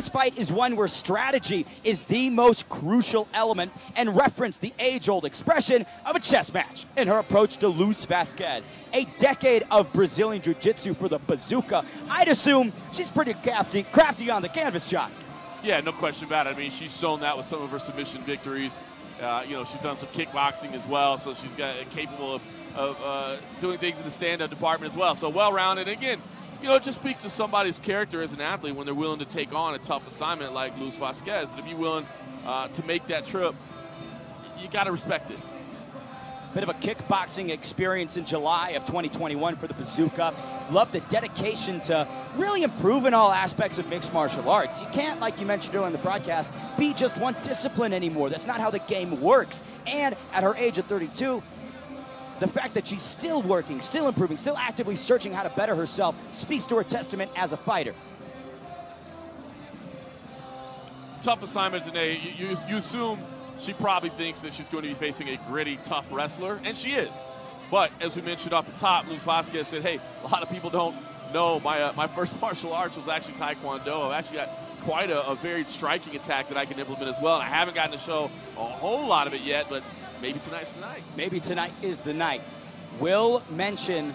This fight is one where strategy is the most crucial element and referenced the age-old expression of a chess match in her approach to Luz Vazquez. A decade of Brazilian Jiu-Jitsu for the bazooka. I'd assume she's pretty crafty, crafty on the canvas, John. Yeah, no question about it. I mean, she's shown that with some of her submission victories. Uh, you know, she's done some kickboxing as well, so she's got capable of, of uh, doing things in the stand-up department as well. So well-rounded. Again, you know, it just speaks to somebody's character as an athlete when they're willing to take on a tough assignment like Luz Vazquez. and To be willing uh, to make that trip, you got to respect it. Bit of a kickboxing experience in July of 2021 for the Bazooka. Love the dedication to really improving all aspects of mixed martial arts. You can't, like you mentioned in the broadcast, be just one discipline anymore. That's not how the game works. And at her age of 32, the fact that she's still working, still improving, still actively searching how to better herself speaks to her testament as a fighter. Tough assignment today. You, you, you assume she probably thinks that she's going to be facing a gritty, tough wrestler, and she is. But as we mentioned off the top, Luz Vazquez said, hey, a lot of people don't know my, uh, my first martial arts was actually Taekwondo. I've actually got quite a, a, very striking attack that I can implement as well. And I haven't gotten to show a whole lot of it yet, but maybe tonight's the night. Maybe tonight is the night. Will mention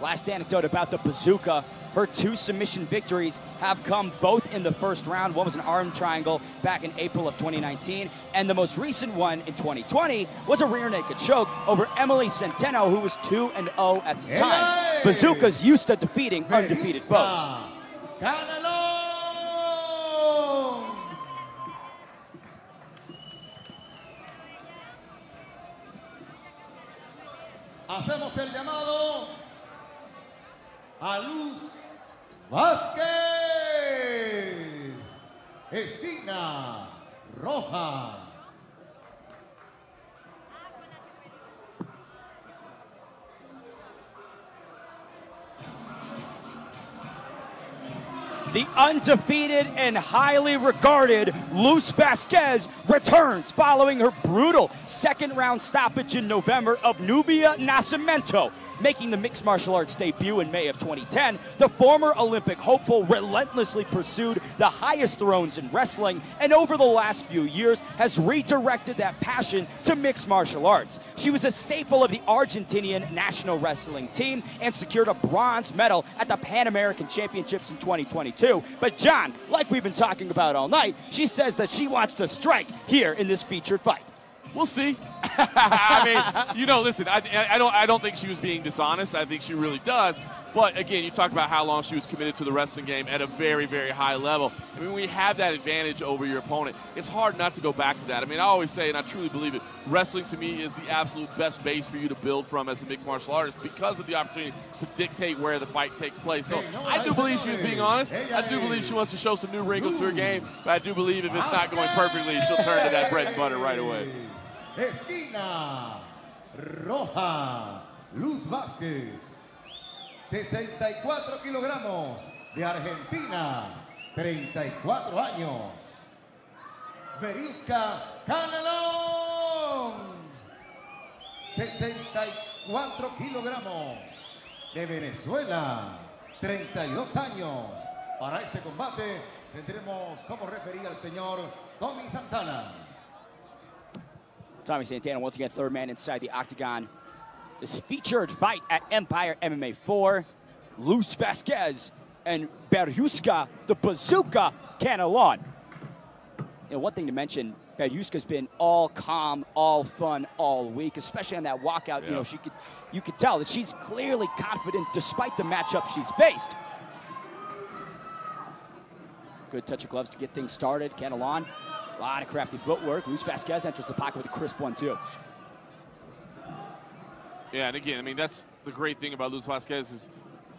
last anecdote about the bazooka. Her two submission victories have come both in the first round. One was an arm triangle back in April of 2019, and the most recent one in 2020 was a rear naked choke over Emily Centeno, who was 2 and 0 at the time. Bazooka's used to defeating undefeated foes. Hacemos el llamado a Luz Vázquez. Esquina roja. The undefeated and highly regarded Luz Vazquez returns following her brutal second round stoppage in November of Nubia Nascimento making the mixed martial arts debut in May of 2010. The former Olympic hopeful relentlessly pursued the highest thrones in wrestling and over the last few years has redirected that passion to mixed martial arts. She was a staple of the Argentinian national wrestling team and secured a bronze medal at the Pan American Championships in 2022. But John, like we've been talking about all night, she says that she wants to strike here in this featured fight. We'll see. I mean, you know, listen, I, I, don't, I don't think she was being dishonest. I think she really does. But again, you talk about how long she was committed to the wrestling game at a very, very high level. I mean, we have that advantage over your opponent. It's hard not to go back to that. I mean, I always say, and I truly believe it, wrestling to me is the absolute best base for you to build from as a mixed martial artist because of the opportunity to dictate where the fight takes place. So I do believe she was being honest. I do believe she wants to show some new wrinkles to her game. But I do believe if it's not going perfectly, she'll turn to that bread and butter right away. Esquina roja, Luz Vázquez, 64 kilogramos de Argentina, 34 años. Veriuska Canelón, 64 kilogramos de Venezuela, 32 años. Para este combate tendremos como refería al señor Tommy Santana. Tommy Santana, once again, third man inside the octagon. This featured fight at Empire MMA 4, Luz Vazquez and Beriuzka, the bazooka Canelon. You know, one thing to mention, Beriuzka's been all calm, all fun all week, especially on that walkout. Yeah. You know, she could, you could tell that she's clearly confident despite the matchup she's faced. Good touch of gloves to get things started. Canelon a lot of crafty footwork. Luz Vazquez enters the pocket with a crisp one, too. Yeah, and again, I mean, that's the great thing about Luz Vazquez is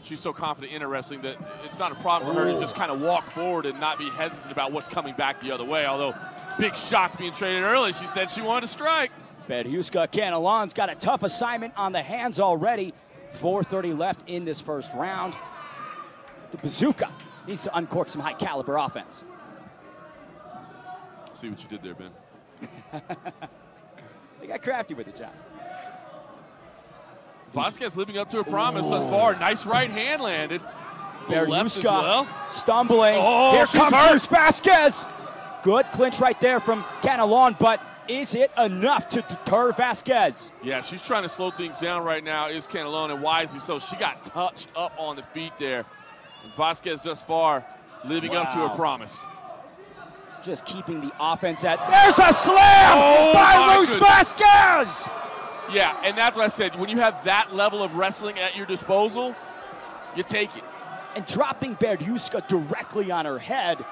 she's so confident in her wrestling that it's not a problem for her to just kind of walk forward and not be hesitant about what's coming back the other way. Although, big shock being traded early. She said she wanted to strike. Beriuzka Canelon's got a tough assignment on the hands already. 4.30 left in this first round. The bazooka needs to uncork some high caliber offense. See what you did there, Ben. they got crafty with it, John. Vazquez living up to her promise thus far. Nice right hand landed. as well. stumbling. Oh, Here comes hurt. Vazquez. Good clinch right there from Canelon, but is it enough to deter Vazquez? Yeah, she's trying to slow things down right now, is Canelon, and wisely so. She got touched up on the feet there. And Vazquez thus far living up to her promise. Just keeping the offense at. There's a slam Oh, by my Luz goodness. Vazquez. Yeah, and that's what I said. When you have that level of wrestling at your disposal, you take it. And dropping Beriuzka directly on her head.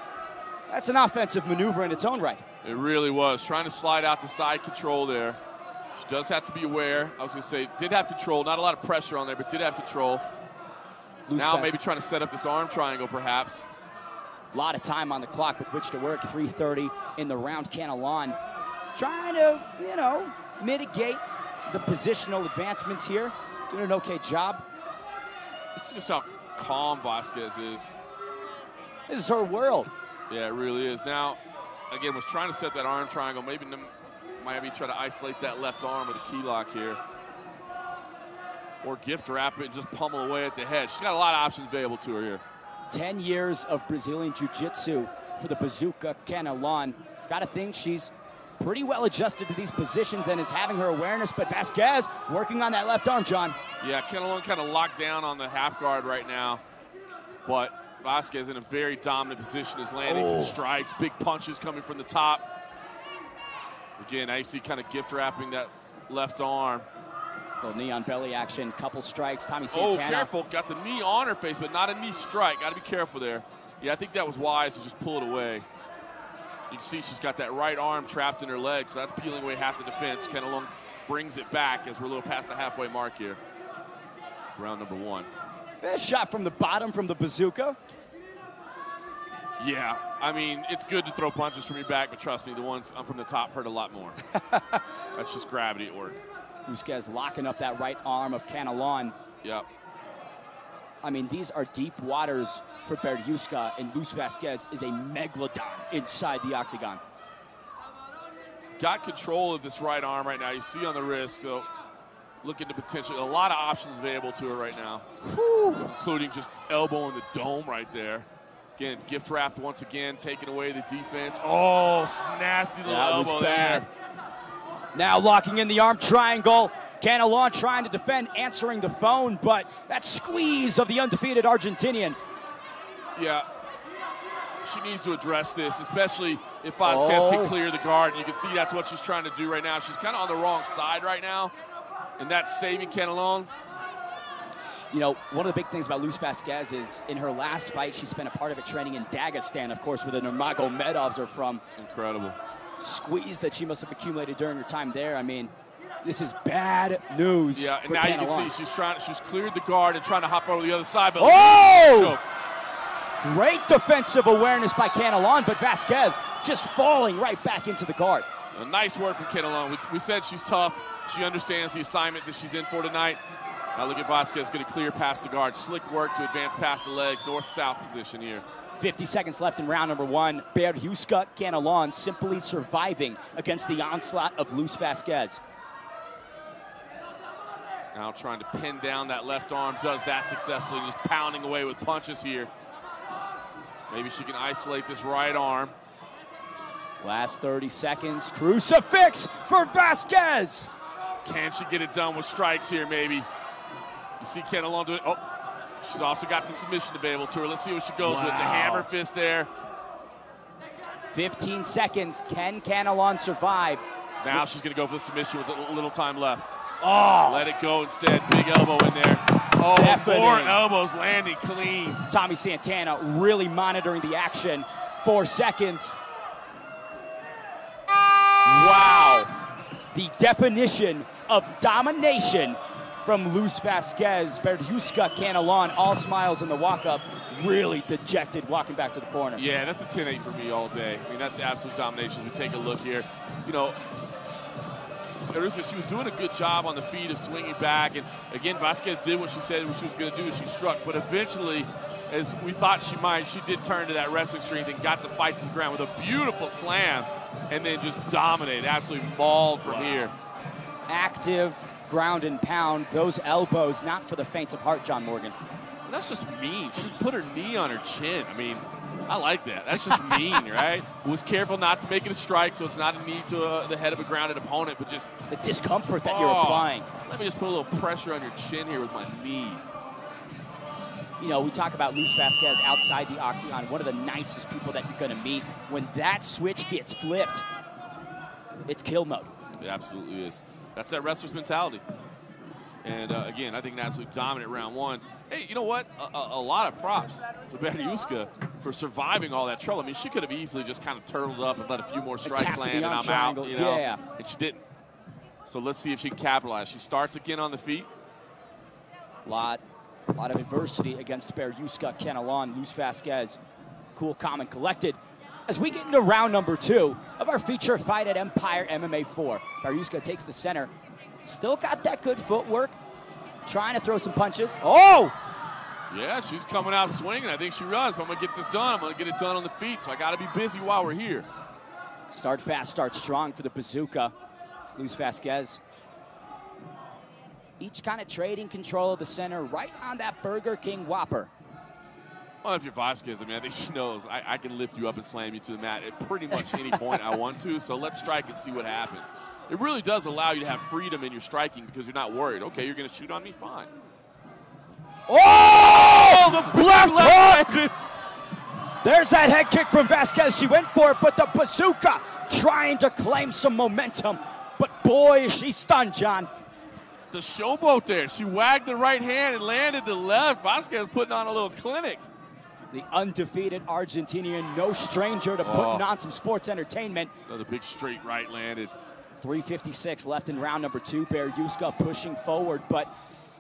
That's an offensive maneuver in its own right. It really was. Trying to slide out the side control there. She does have to be aware. I was going to say, did have control. Not a lot of pressure on there, but did have control. Luz now Vas- maybe trying to set up this arm triangle, perhaps. A lot of time on the clock with which to work. 3:30 in the round. Canelon trying to, you know, mitigate the positional advancements here. Doing an okay job. It's just how calm Vazquez is. This is her world. Yeah, it really is. Now, again, was trying to set that arm triangle. Maybe Miami try to isolate that left arm with a key lock here. Or gift wrap it and just pummel away at the head. She's got a lot of options available to her here. 10 years of Brazilian Jiu Jitsu for the Bazooka Canelon. Got to think she's pretty well adjusted to these positions and is having her awareness. But Vazquez working on that left arm, John. Yeah, Canelon kind of locked down on the half guard right now. But Vazquez in a very dominant position is landing Oh. some strikes, big punches coming from the top. Again, I see kind of gift wrapping that left arm. Little knee on belly action, couple strikes. Tommy Santana. Oh, careful. Got the knee on her face, but not a knee strike. Got to be careful there. Yeah, I think that was wise to just pull it away. You can see she's got that right arm trapped in her leg, so that's peeling away half the defense. Canelon brings it back as we're a little past the halfway mark here. Round number one. A shot from the bottom from the bazooka. Yeah, I mean, it's good to throw punches from your back, but trust me, the ones um, from the top hurt a lot more. that's just gravity at work. Vazquez locking up that right arm of Canelon. Yep. I mean, these are deep waters for Beriuzka, and Luz Vazquez is a megalodon inside the octagon. got control of this right arm right now. You see on the wrist, so looking to potentially a lot of options available to her right now, including just elbowing the dome right there. Again, gift wrapped once again, taking away the defense. Oh, nasty little That elbow there. Now locking in the arm triangle. Canelon trying to defend, answering the phone, but that squeeze of the undefeated Argentinian. Yeah. She needs to address this, especially if Vazquez Oh. can clear the guard. And you can see that's what she's trying to do right now. She's kind of on the wrong side right now, and that's saving Canelon. You know, one of the big things about Luz Vazquez is in her last fight, she spent a part of it training in Dagestan, of course, where the Nurmagomedovs are from. Incredible. Squeeze that she must have accumulated during her time there. I mean, this is bad news. Yeah, and now you can see she's trying. She's cleared the guard and trying to hop over the other side, but Oh! Great defensive awareness by Canelon, but Vazquez just falling right back into the guard. A nice work from Canelon. We, we said she's tough. She understands the assignment that she's in for tonight. Now look at Vazquez going to clear past the guard. Slick work to advance past the legs, north-south position here. 50 seconds left in round number one. Beriuzka Canelon simply surviving against the onslaught of Luz Vazquez. Now trying to pin down that left arm, does that successfully, just pounding away with punches here. Maybe she can isolate this right arm. Last 30 seconds. Crucifix for Vazquez. Can she get it done with strikes here, maybe? You see Canelon doing Oh, she's also got the submission available to her. Let's see what she goes with. The hammer fist there. 15 seconds. Can Canelon survive? Now she's going to go for the submission with a little time left. Oh, Let it go instead. Big elbow in there. Oh, Deafening. four elbows landing clean. Tommy Santana really monitoring the action. Four seconds. Wow. The definition of domination from Luz Vazquez. Beriuzka Canelon, all smiles in the walk up. Really dejected walking back to the corner. Yeah, that's a 10-8 for me all day. I mean, that's absolute domination. We take a look here. You know, Arusa, she was doing a good job on the feet of swinging back. And again, Vazquez did what she said what she was going to do. She struck. But eventually, as we thought she might, she did turn to that wrestling strength and got the fight to the ground with a beautiful slam and then just dominated, absolutely mauled from here. Active ground and pound. Those elbows, not for the faint of heart, John Morgan. That's just mean. She put her knee on her chin. I mean, I like that. That's just mean, right? Was careful not to make it a strike, so it's not a knee to uh, the head of a grounded opponent, but just The discomfort that you're Oh, applying. Let me just put a little pressure on your chin here with my knee. You know, we talk about Luis Vazquez outside the octagon, one of the nicest people that you're going to meet. When that switch gets flipped, it's kill mode. It absolutely is. That's that wrestler's mentality. And uh, again, I think an absolute dominant round one. Hey, you know what? A, a, a lot of props to Beriuzka for surviving all that trouble. I mean, she could have easily just kind of turtled up and let a few more strikes land, and I'm triangle, out. You know, yeah. and she didn't. So let's see if she can capitalize. She starts again on the feet. A lot, a lot of adversity against Beriuzka, Canelon, Luis Vazquez. Cool, calm, and collected. As we get into round number two of our feature fight at Empire MMA 4, Beriuzka takes the center. Still got that good footwork. Trying to throw some punches. Oh! Yeah, she's coming out swinging. I think she realized if I'm going to get this done, I'm going to get it done on the feet. So I got to be busy while we're here. Start fast, start strong for the bazooka. Luis Vazquez. Each kind of trading control of the center right on that Burger King Whopper. Well, if you're Vazquez, I mean, I think she knows I, I can lift you up and slam you to the mat at pretty much any point I want to. So let's strike and see what happens. It really does allow you to have freedom in your striking because you're not worried. Okay, you're going to shoot on me, fine. Oh! the left hook! There's that head kick from Vazquez. She went for it, but the bazooka trying to claim some momentum. But boy, is she stunned, John. The showboat there. She wagged the right hand and landed the left. Vazquez putting on a little clinic. The undefeated Argentinian, no stranger to putting Oh. on some sports entertainment. Another big straight right landed. 356 left in round number two. Beriuzka pushing forward, but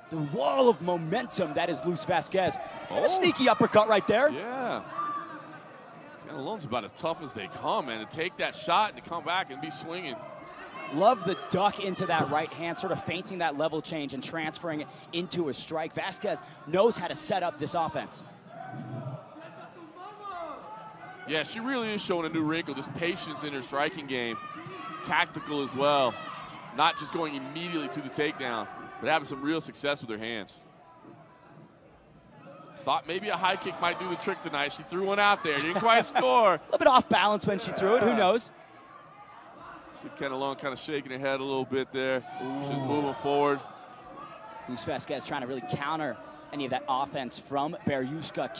the wall of momentum that is Luis Vazquez. And a Oh. sneaky uppercut right there. Yeah. Canelon's about as tough as they come, man. To take that shot and to come back and be swinging. Love the duck into that right hand, sort of feinting that level change and transferring it into a strike. Vazquez knows how to set up this offense. Yeah, she really is showing a new wrinkle. Just patience in her striking game. Tactical as well. Not just going immediately to the takedown, but having some real success with her hands. Thought maybe a high kick might do the trick tonight. She threw one out there. Didn't quite score. A little bit off balance when she threw it. Who knows? See Canelon kind of shaking her head a little bit there. She's moving forward. Luis Vazquez trying to really counter any of that offense from Beriuzka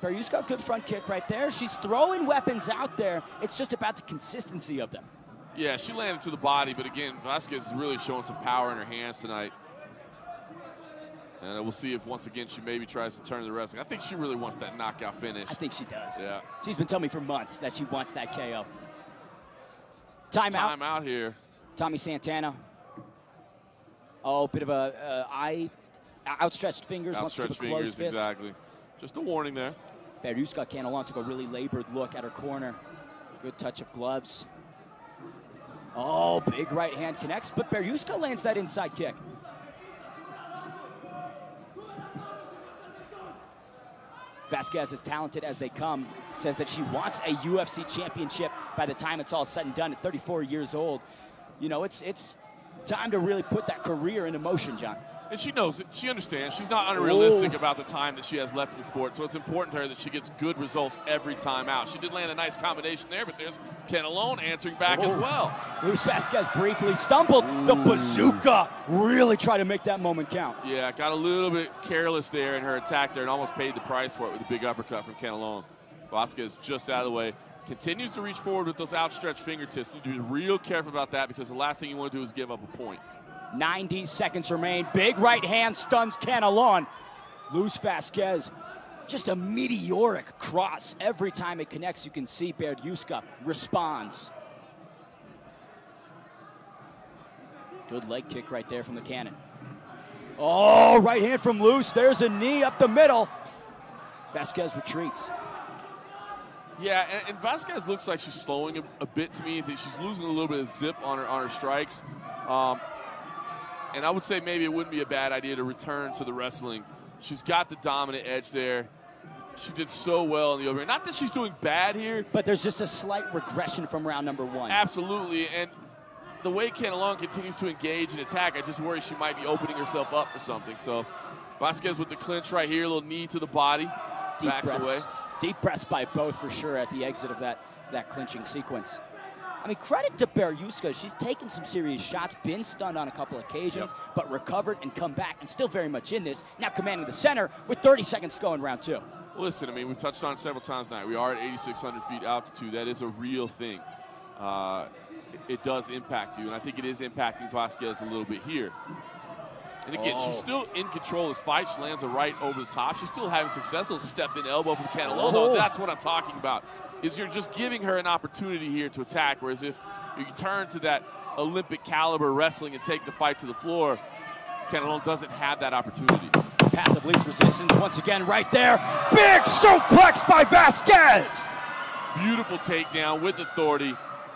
Canelon. Beriuzka, good front kick right there. She's throwing weapons out there. It's just about the consistency of them. Yeah, she landed to the body, but again, Vazquez is really showing some power in her hands tonight. And we'll see if once again she maybe tries to turn the wrestling. I think she really wants that knockout finish. I think she does. Yeah. She's been telling me for months that she wants that KO. Timeout. Time out here. Tommy Santana. Oh, bit of a uh, eye, outstretched fingers. wants to Outstretched fingers, exactly. Just a warning there. Beriuzka Canelon took a really labored look at her corner. Good touch of gloves. Oh, big right hand connects, but Beriuzka lands that inside kick. Vazquez, as talented as they come, says that she wants a UFC championship by the time it's all said and done at 34 years old. You know, it's it's time to really put that career into motion, John. And she knows it. She understands. She's not unrealistic Oh. about the time that she has left in the sport. So it's important to her that she gets good results every time out. She did land a nice combination there, but there's Canelone answering back as Oh. well. Luis Vazquez briefly stumbled. The bazooka really tried to make that moment count. Yeah, got a little bit careless there in her attack there and almost paid the price for it with a big uppercut from Canelone. Vazquez just out of the way. Continues to reach forward with those outstretched fingertips. You Need to be real careful about that because the last thing you want to do is give up a point. 90 seconds remain. Big right hand stuns Canelon. Luis Vazquez, just a meteoric cross. Every time it connects, you can see Beriuzka responds. Good leg kick right there from the cannon. Oh, right hand from Luis. There's a knee up the middle. Vazquez retreats. Yeah, and, and Vazquez looks like she's slowing a, a bit to me. She's losing a little bit of zip on her on her strikes. Um, and I would say maybe it wouldn't be a bad idea to return to the wrestling. She's got the dominant edge there. She did so well in the opener. Not that she's doing bad here, But there's just a slight regression from round number one. absolutely. And the way Canelon continues to engage and attack, I just worry she might be opening herself up for something. So Vazquez with the clinch right here, a little knee to the body, Deep backs breaths. away. Deep breaths by both for sure at the exit of that, that clinching sequence. I mean, credit to Beriuzka. She's taken some serious shots, been stunned on a couple occasions, Yep. but recovered and come back and still very much in this. Now commanding the center with 30 seconds to go in round two. Listen, I mean, we've touched on it several times tonight. We are at 8,600 feet altitude. That is a real thing. Uh, it, it does impact you, and I think it is impacting Vazquez a little bit here. And again, Oh. she's still in control of this fight. She lands a right over the top. She's still having success. Little step in elbow from Canelo. Oh. That's what I'm talking about. Is you're just giving her an opportunity here to attack. Whereas if you turn to that Olympic caliber wrestling and take the fight to the floor, Canelo doesn't have that opportunity. Path of least resistance once again right there. Big suplex by Vazquez. Beautiful takedown with authority.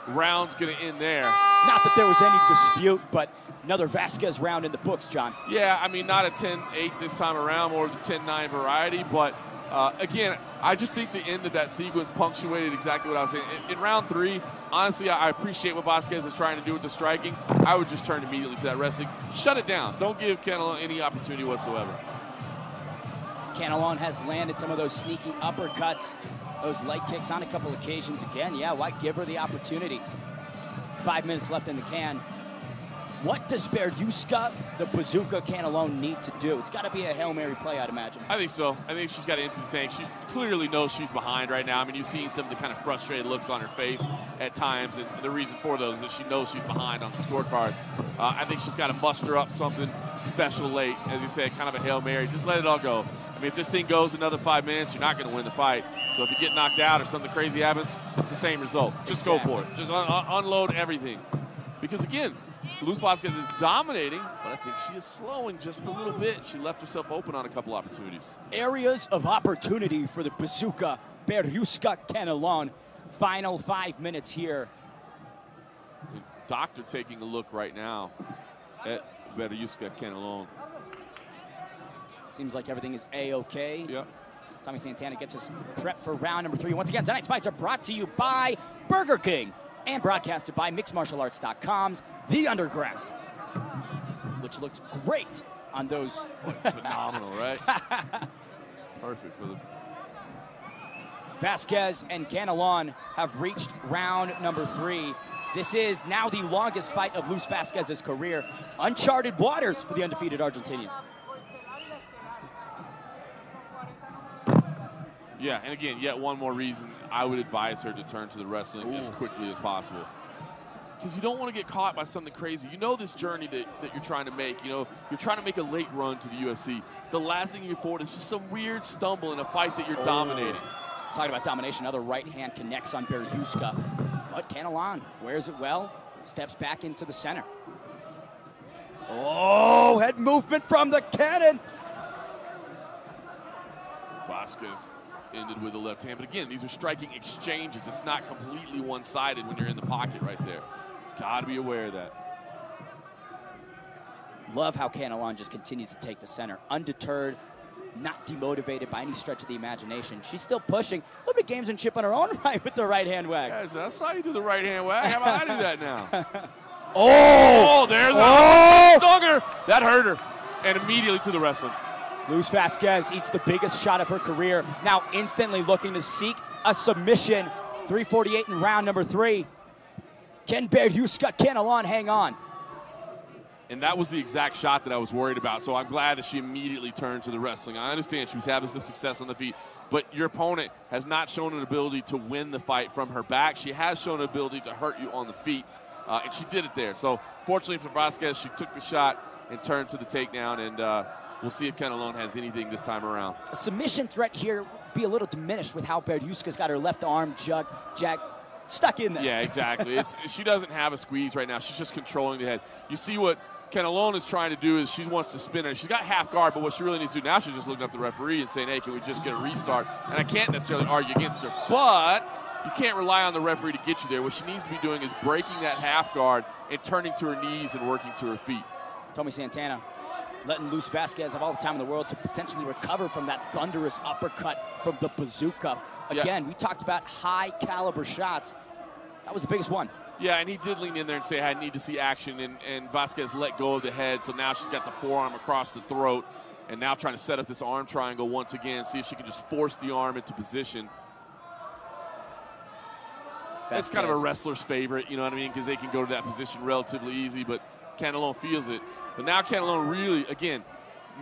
Round's going to end there. Not that there was any dispute, but another Vazquez round in the books, John. Yeah, I mean, not a 10 8 this time around, more of the 10 9 variety. But uh, again, I just think the end of that sequence punctuated exactly what I was saying. In, in round three, honestly, I I appreciate what Vazquez is trying to do with the striking. I would just turn immediately to that wrestling. Shut it down. Don't give Canelo any opportunity whatsoever. Canelon has landed some of those sneaky uppercuts, those light kicks on a couple occasions. Again, yeah, why give her the opportunity? Five minutes left in the can. What does Beriuzka, the bazooka Canelon, need to do? It's got to be a Hail Mary play, I'd imagine. I think so. I think she's got to empty the tank. She clearly knows she's behind right now. I mean, you've seen some of the kind of frustrated looks on her face at times, and the reason for those is that she knows she's behind on the scorecard. Uh, I think she's got to muster up something special late, as you said, kind of a hail mary. Just let it all go. I mean, if this thing goes another five minutes, you're not going to win the fight. So if you get knocked out or something crazy happens, it's the same result. Just go for it. Just un- un- unload everything. Because again, Luz Vazquez is dominating, but I think she is slowing just a little bit. She left herself open on a couple opportunities. Areas of opportunity for the bazooka Beriuzka Canelon. Final five minutes here. Doctor taking a look right now at Beriuzka Canelon. Seems like everything is A-OK. Yep. Tommy Santana gets us prepped for round number three. Once again, tonight's fights are brought to you by Burger King and broadcasted by MixedMartialArts.com's The Underground, which looks great on those. Phenomenal, right? Perfect for the. Vazquez and Canelon have reached round number three. This is now the longest fight of Luis Vazquez's career. Uncharted waters for the undefeated Argentinian. Yeah, and again, yet one more reason I would advise her to turn to the wrestling as quickly as possible. Because you don't want to get caught by something crazy. You know this journey that, that you're trying to make. You know, you're trying to make a late run to the UFC. The last thing you afford is just some weird stumble in a fight that you're oh. dominating. Talking about domination, another right hand connects on Beriuzka. But Canelon wears it well, steps back into the center. Oh, head movement from the cannon. Vazquez ended with the left hand. But again, these are striking exchanges. It's not completely one sided when you're in the pocket right there. Got to be aware of that. Love how Canelon just continues to take the center, undeterred, not demotivated by any stretch of the imagination. She's still pushing. A little bit of gamesmanship on her own right with the right hand wag. Guys, I saw you do the right hand wag. How about I do that now? Oh! oh! Oh, there's Oh! a stung her. That hurt her. And immediately to the wrestling. Luz Vazquez eats the biggest shot of her career, now instantly looking to seek a submission. 348 in round number three. Can Beriuzka Canelon hang on? And that was the exact shot that I was worried about. So I'm glad that she immediately turned to the wrestling. I understand she was having some success on the feet, but your opponent has not shown an ability to win the fight from her back. She has shown an ability to hurt you on the feet, uh, and she did it there. So fortunately for Vazquez, she took the shot and turned to the takedown, and uh, we'll see if Canelon has anything this time around. A submission threat here be a little diminished with how Beriuzka's got her left arm jug, jack stuck in there. Yeah, exactly. it's, she doesn't have a squeeze right now. She's just controlling the head. You see what Canelon is trying to do is she wants to spin her. She's got half guard, but what she really needs to do now, she's just looking up the referee and saying, hey, can we just get a restart? And I can't necessarily argue against her, but you can't rely on the referee to get you there. What she needs to be doing is breaking that half guard and turning to her knees and working to her feet. Tommy Santana letting Luis Vazquez have all the time in the world to potentially recover from that thunderous uppercut from the bazooka. Yeah. Again, we talked about high caliber shots. That was the biggest one. Yeah, and he did lean in there and say, I need to see action. And, and Vazquez let go of the head, so now she's got the forearm across the throat. and now trying to set up this arm triangle once again, see if she can just force the arm into position. That's kind of a wrestler's favorite, you know what I mean? Because they can go to that position relatively easy, but Canelon feels it. But now Canelon really, again,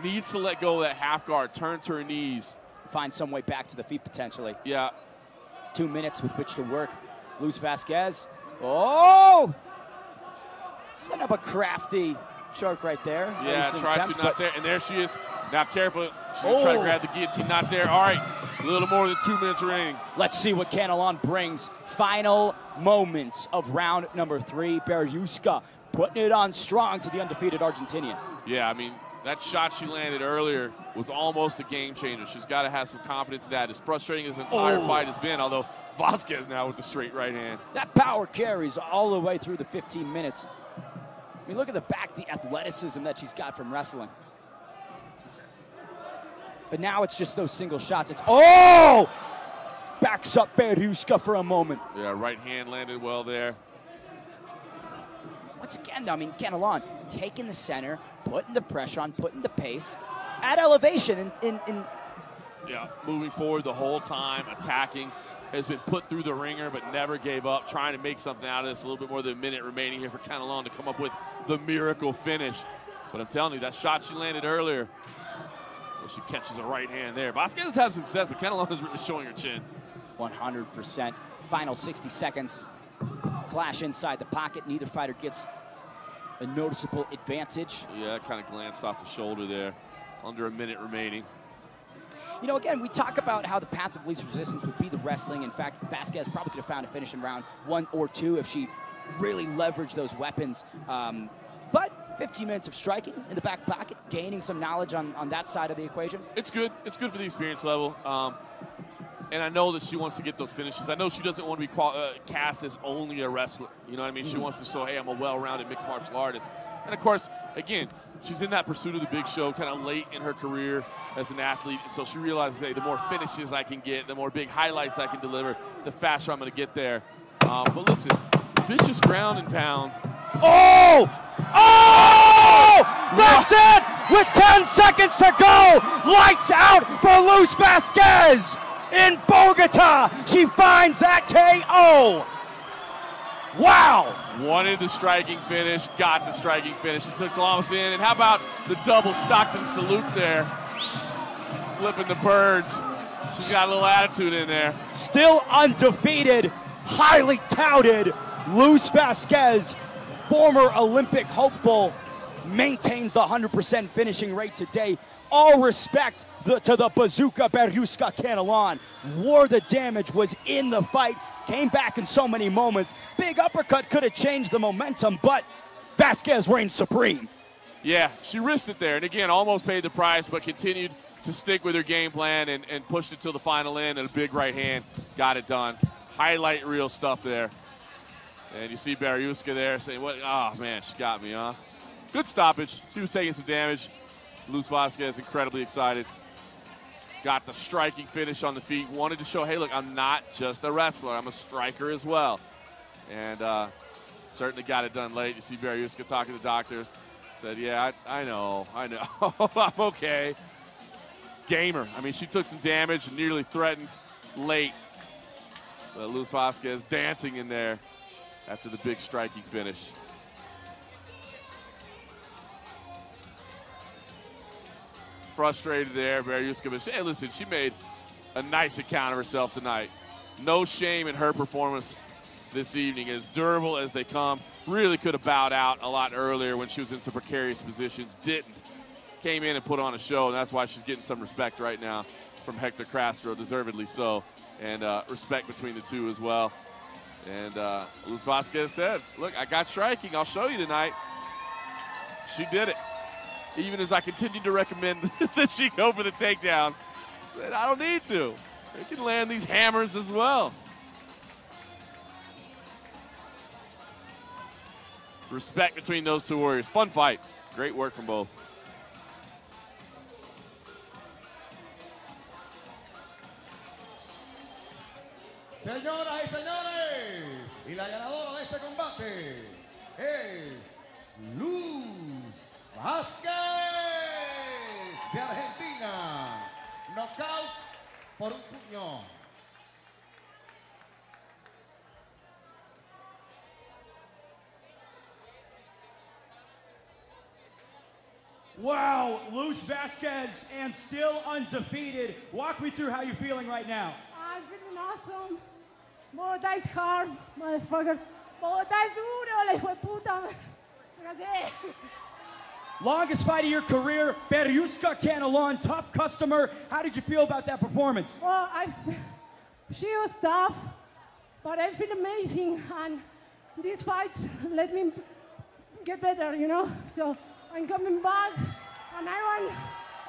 needs to let go of that half guard, turn to her knees. Find some way back to the feet potentially. Yeah. Two minutes with which to work. Luz Vazquez. Oh! oh! Set up a crafty choke right there. Yeah, try attempt, to not there. And there she is. Now careful. She's oh. trying to oh! grab the guillotine. Not there. All right. A little more than two minutes remaining. Let's see what Canelon brings. Final moments of round number three. Beriuzka putting it on strong to the undefeated Argentinian. Yeah, I mean, that shot she landed earlier was almost a game changer. She's got to have some confidence in that. As frustrating as the entire oh. fight has been, although Vazquez now with the straight right hand. That power carries all the way through the 15 minutes. I mean, look at the back, the athleticism that she's got from wrestling. But now it's just those single shots. It's, oh! Backs up Beriuzka for a moment. Yeah, right hand landed well there. Once again, though, I mean, Canelon taking the center, putting the pressure on, putting the pace at elevation. In, in, in yeah, moving forward the whole time, attacking. Has been put through the ringer, but never gave up. Trying to make something out of this. A little bit more than a minute remaining here for Canelon to come up with the miracle finish. But I'm telling you, that shot she landed earlier, well, she catches a right hand there. Vazquez has had success, but Canelon is really showing her chin. 100%. Final 60 seconds. Clash inside the pocket. Neither fighter gets a noticeable advantage. Yeah, kind of glanced off the shoulder there. Under a minute remaining. You know, again, we talk about how the path of least resistance would be the wrestling. In fact, Vazquez probably could have found a finish in round one or two if she really leveraged those weapons. Um, but 15 minutes of striking in the back pocket, gaining some knowledge on, on that side of the equation. It's good. It's good for the experience level. Um, and I know that she wants to get those finishes. I know she doesn't want to be qual- uh, cast as only a wrestler. You know what I mean? Mm-hmm. She wants to show, hey, I'm a well-rounded mixed martial artist. And of course, again, she's in that pursuit of the big show kind of late in her career as an athlete. And so she realizes, hey, the more finishes I can get, the more big highlights I can deliver, the faster I'm going to get there. Um, but listen, vicious ground and pound. Oh! Oh! That's it! With 10 seconds to go, lights out for Luz Vazquez in Bogota. She finds that KO. Wow. Wanted the striking finish, got the striking finish. It took Lamas in. And how about the double Stockton salute there? Flipping the birds. She's got a little attitude in there. Still undefeated, highly touted. Luz Vazquez, former Olympic hopeful, maintains the 100% finishing rate today. All respect the, to the bazooka Beriuzka Canelon. Wore the damage, was in the fight, came back in so many moments. Big uppercut could have changed the momentum, but Vazquez reigns supreme. Yeah, she risked it there. And again, almost paid the price, but continued to stick with her game plan and, and pushed it to the final end and a big right hand. Got it done. Highlight real stuff there. And you see Beriuzka there saying, "What? Oh man, she got me, huh?" Good stoppage. She was taking some damage. Luz Vazquez incredibly excited. Got the striking finish on the feet. Wanted to show, hey, look, I'm not just a wrestler. I'm a striker as well. And uh, certainly got it done late. You see Beriuzka talking to doctors. Said, yeah, I, I know. I know. I'm okay. Gamer. I mean, she took some damage and nearly threatened late. But Luz Vazquez dancing in there after the big striking finish. Frustrated there. Beriuzka, but hey, listen, she made a nice account of herself tonight. No shame in her performance this evening. As durable as they come, really could have bowed out a lot earlier when she was in some precarious positions. Didn't. Came in and put on a show, and that's why she's getting some respect right now from Hector Castro, deservedly so, and uh, respect between the two as well. And uh, Luz Vazquez said, "Look, I got striking. I'll show you tonight." She did it even as I continue to recommend that she go for the takedown. I don't need to. They can land these hammers as well. Respect between those two warriors. Fun fight. Great work from both. Señoras y señores, y la ganadora de este combate es Luz Vázquez. de Argentina. Knockout por un puño. Wow, Luz Vazquez and still undefeated. Walk me through how you're feeling right now. I'm feeling awesome. Bogotá is hard, motherfucker. Bogotá es duro, la hijo de puta. Longest fight of your career, Beriuzka Canelon, tough customer. How did you feel about that performance? Well, I, she was tough, but I feel amazing, and these fights let me get better, you know. So I'm coming back, and I want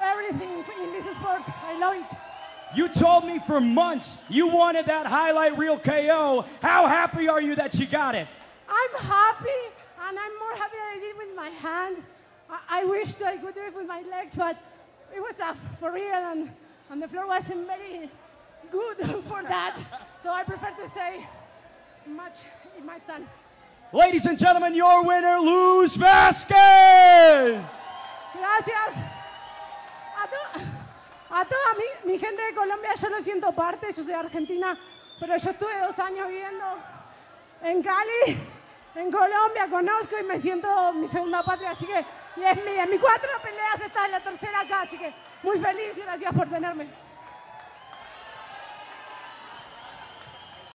everything in this sport. I love it. You told me for months you wanted that highlight reel KO. How happy are you that you got it? I'm happy, and I'm more happy that I did it with my hands. I, I wish that I could do it with my legs, but it was tough for real, and, and the floor wasn't very good for that. So I prefer to stay much in my sun. Ladies and gentlemen, your winner, Luz Vasquez. Gracias. A, to- a toda mi, mi gente de Colombia, yo lo siento parte, yo soy de Argentina, pero yo estuve dos años viviendo en Cali, en Colombia, conozco y me siento mi segunda patria, así que y es en mis cuatro peleas esta es la tercera acá, así que muy feliz y gracias por tenerme.